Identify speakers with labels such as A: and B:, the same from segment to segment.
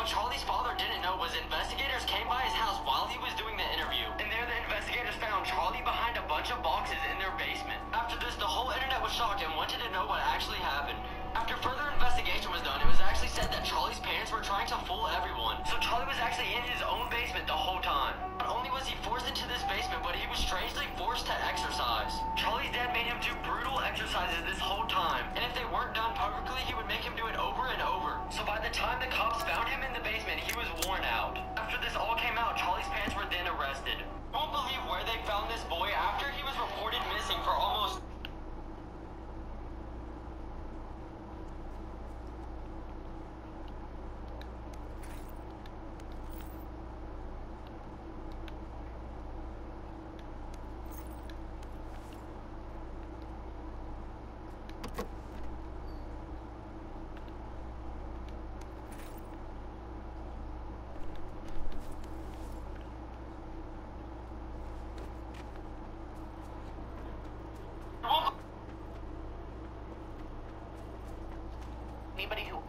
A: What Charlie's father didn't know was investigators came by his house while he was doing the interview. And there the investigators found Charlie behind a bunch of boxes in their basement. After this, the whole internet was shocked and wanted to know what actually happened. After further investigation was done, it was actually said that Charlie's parents were trying to fool everyone. So Charlie was actually in his own basement the whole time. Not only was he forced into this basement, but he was strangely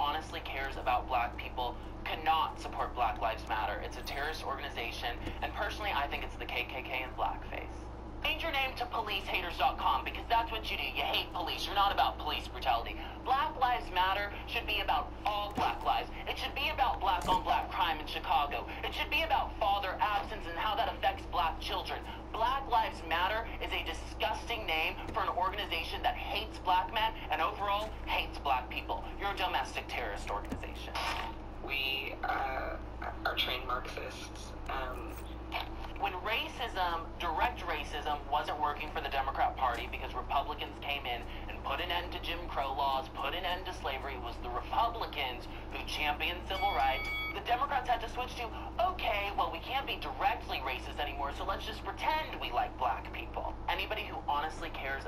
B: honestly cares about black people cannot support Black Lives Matter. It's a terrorist organization, and personally, I think it's the KKK in blackface. Change your name to policehaters.com because that's what you do. You hate police. You're not about police brutality. Black Lives Matter should be about all black lives. It should be about black on black crime in Chicago. It should be about organization that hates black men and overall hates black people. You're a domestic terrorist organization.
C: We uh, are trained Marxists. Um,
B: when racism, direct racism, wasn't working for the Democrat Party because Republicans came in and put an end to Jim Crow laws, put an end to slavery, it was the Republicans who championed civil rights. The Democrats had to switch to, okay, well, we can't be directly racist anymore, so let's just pretend we like black people. Anybody who honestly cares